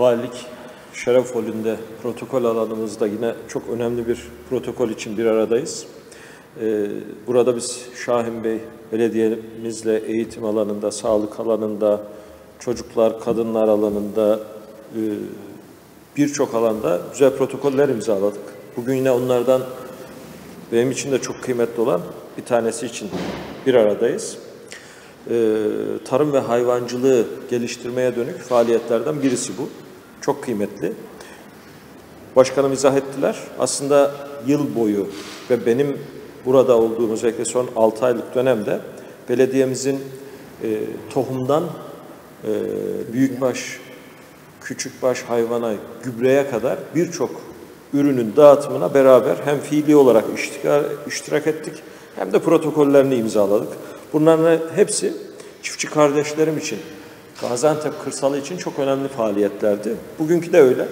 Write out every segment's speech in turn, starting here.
Valilik Şeref Holü'nde protokol alanımızda yine çok önemli bir protokol için bir aradayız. Ee, burada biz Şahin Bey belediyemizle eğitim alanında, sağlık alanında, çocuklar, kadınlar alanında e, birçok alanda güzel protokoller imzaladık. Bugün yine onlardan benim için de çok kıymetli olan bir tanesi için bir aradayız. Ee, tarım ve hayvancılığı geliştirmeye dönük faaliyetlerden birisi bu. Çok kıymetli. Başkanım izah ettiler. Aslında yıl boyu ve benim burada olduğum özellikle son 6 aylık dönemde belediyemizin e, tohumdan e, büyükbaş, küçükbaş hayvana, gübreye kadar birçok ürünün dağıtımına beraber hem fiili olarak iştirak, iştirak ettik hem de protokollerini imzaladık. Bunların hepsi çiftçi kardeşlerim için, Gaziantep kırsalı için çok önemli faaliyetlerdi. Bugünkü de öyle.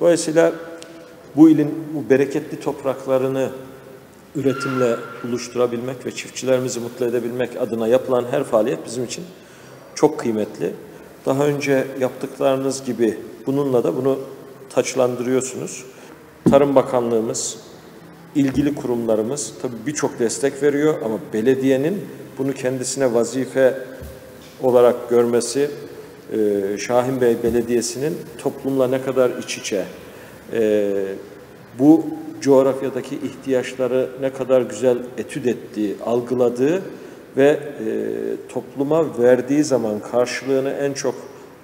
Dolayısıyla bu ilin bu bereketli topraklarını üretimle buluşturabilmek ve çiftçilerimizi mutlu edebilmek adına yapılan her faaliyet bizim için çok kıymetli. Daha önce yaptıklarınız gibi bununla da bunu taçlandırıyorsunuz. Tarım Bakanlığımız, ilgili kurumlarımız tabii birçok destek veriyor ama belediyenin bunu kendisine vazife olarak görmesi e, Şahin Bey Belediyesi'nin toplumla ne kadar iç içe, e, bu coğrafyadaki ihtiyaçları ne kadar güzel etüt ettiği, algıladığı ve e, topluma verdiği zaman karşılığını en çok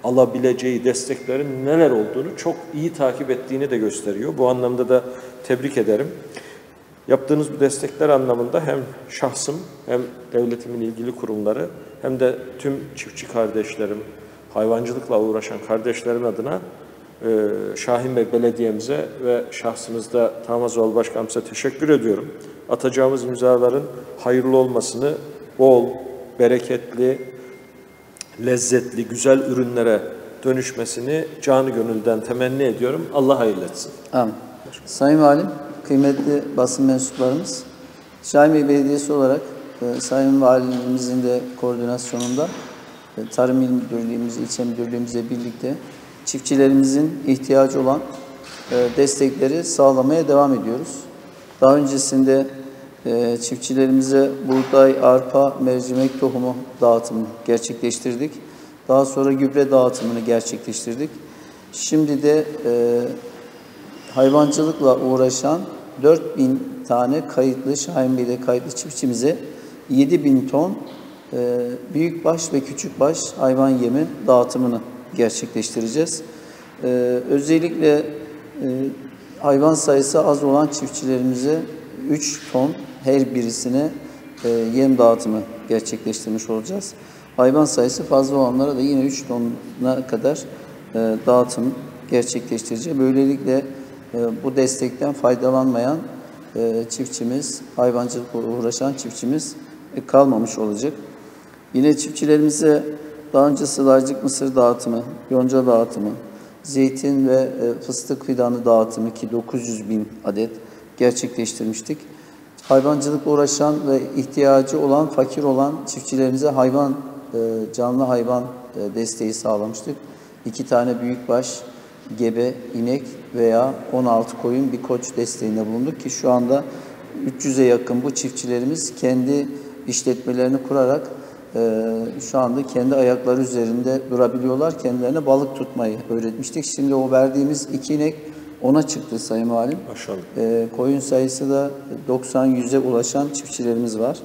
alabileceği desteklerin neler olduğunu çok iyi takip ettiğini de gösteriyor. Bu anlamda da tebrik ederim. Yaptığınız bu destekler anlamında hem şahsım hem devletimin ilgili kurumları hem de tüm çiftçi kardeşlerim, hayvancılıkla uğraşan kardeşlerim adına e, Şahin Bey Belediye'mize ve şahsınızda Tamazoğlu Başkanımıza teşekkür ediyorum. Atacağımız imzaların hayırlı olmasını, bol, bereketli, lezzetli, güzel ürünlere dönüşmesini canı gönülden temenni ediyorum. Allah hayırlı etsin. Amin. Sayın Valim, kıymetli basın mensuplarımız, Şahin Bey Belediyesi olarak e, Sayın Valimizin de koordinasyonunda e, Tarım İl Müdürlüğümüz, ilçe müdürlüğümüzle birlikte çiftçilerimizin ihtiyacı olan e, destekleri sağlamaya devam ediyoruz. Daha öncesinde çiftçilerimize buğday, arpa, mercimek tohumu dağıtımı gerçekleştirdik. Daha sonra gübre dağıtımını gerçekleştirdik. Şimdi de e, hayvancılıkla uğraşan 4000 tane kayıtlı, Şahin Bey'de kayıtlı çiftçimize 7000 ton e, büyükbaş ve küçükbaş hayvan yemi dağıtımını gerçekleştireceğiz. E, özellikle e, hayvan sayısı az olan çiftçilerimize 3 ton her birisine yem dağıtımı gerçekleştirmiş olacağız. Hayvan sayısı fazla olanlara da yine 3 tona kadar dağıtım gerçekleştireceğiz. Böylelikle bu destekten faydalanmayan çiftçimiz, hayvancılıkla uğraşan çiftçimiz kalmamış olacak. Yine çiftçilerimize daha önce sılajcık mısır dağıtımı, yonca dağıtımı, zeytin ve e, fıstık fidanı dağıtımı ki 900 bin adet gerçekleştirmiştik. Hayvancılıkla uğraşan ve ihtiyacı olan, fakir olan çiftçilerimize hayvan, e, canlı hayvan e, desteği sağlamıştık. İki tane büyükbaş, gebe, inek veya 16 koyun bir koç desteğinde bulunduk ki şu anda 300'e yakın bu çiftçilerimiz kendi işletmelerini kurarak e, şu anda kendi ayakları üzerinde durabiliyorlar. Kendilerine balık tutmayı öğretmiştik. Şimdi o verdiğimiz iki inek ona çıktı Sayın Valim. Maşallah. E, koyun sayısı da 90-100'e ulaşan çiftçilerimiz var.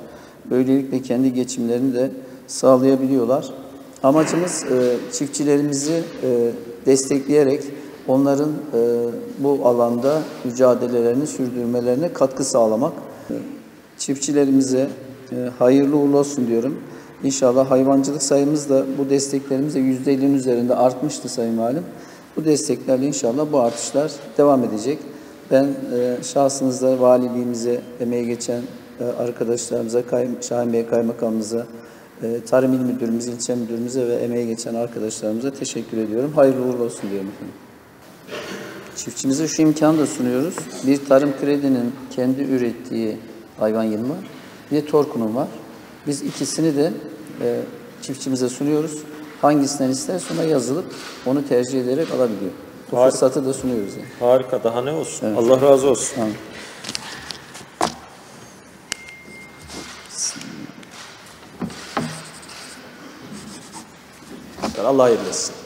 Böylelikle kendi geçimlerini de sağlayabiliyorlar. Amacımız e, çiftçilerimizi e, destekleyerek onların e, bu alanda mücadelelerini sürdürmelerine katkı sağlamak. Çiftçilerimize hayırlı uğurlu olsun diyorum. İnşallah hayvancılık sayımız da bu desteklerimizle %50'nin üzerinde artmıştı Sayın Valim. Bu desteklerle inşallah bu artışlar devam edecek. Ben e, şahsınızda valiliğimize, emeği geçen e, arkadaşlarımıza, Kay, Şahin Bey Kaymakamımıza, e, Tarım İl Müdürümüz, ilçe müdürümüze ve emeği geçen arkadaşlarımıza teşekkür ediyorum. Hayırlı uğurlu olsun diyorum efendim. Çiftçimize şu imkanı da sunuyoruz. Bir tarım kredinin kendi ürettiği hayvan var. Bir de Torku'nun var. Biz ikisini de e, çiftçimize sunuyoruz. hangisinden isterse ona yazılıp onu tercih ederek alabiliyor. Bu Harika. fırsatı da sunuyoruz yani. Harika, daha ne olsun. Allah razı olsun. Tamam. Allah hayırlı etsin.